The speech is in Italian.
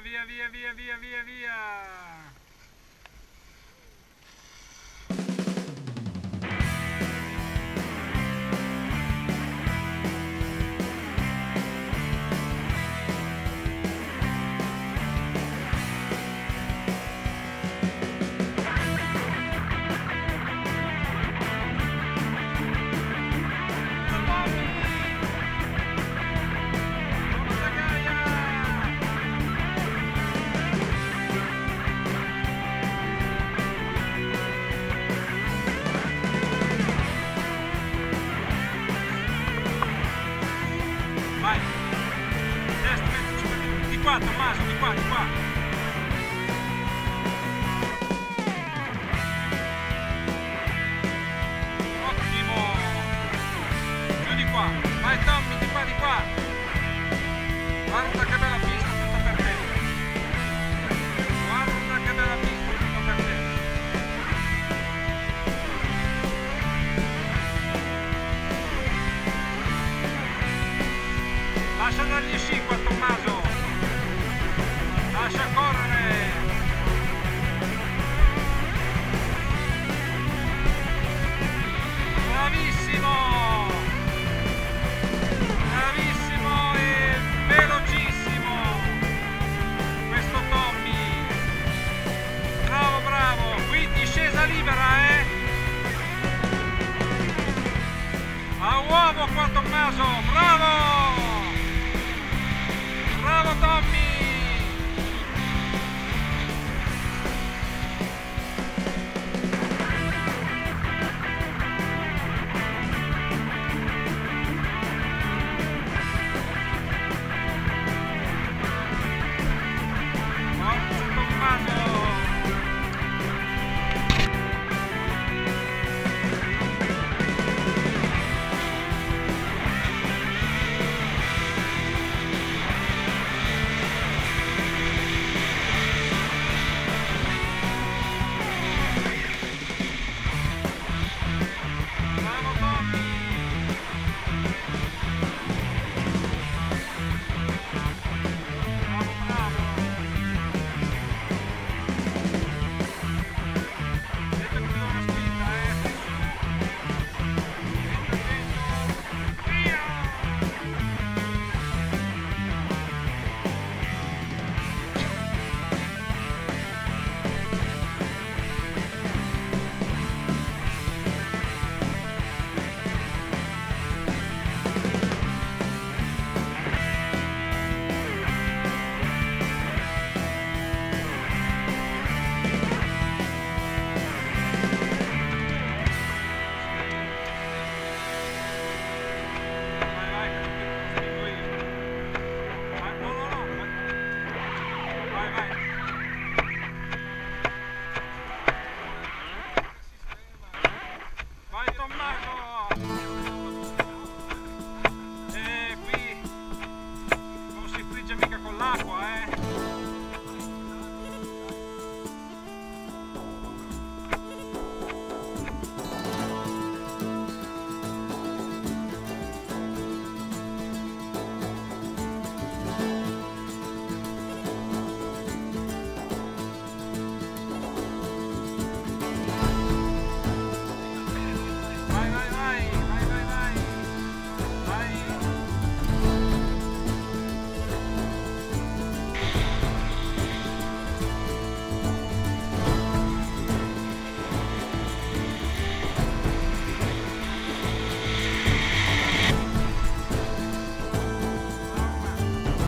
Via, via, via, via, via, via, qua Tommaso, di qua, di qua. Qua. Vai Tommy, di qua, di qua. Guarda che bella pista tutta per te. Guarda che bella pista tutta per te. Lascia dargli 5 a Tommaso. Lascia correre. Bravissimo. Bravissimo e velocissimo. Questo Tommy. Bravo, bravo. Qui discesa libera, eh. A uomo qua Tommaso. Bravo. Bravo Tommy!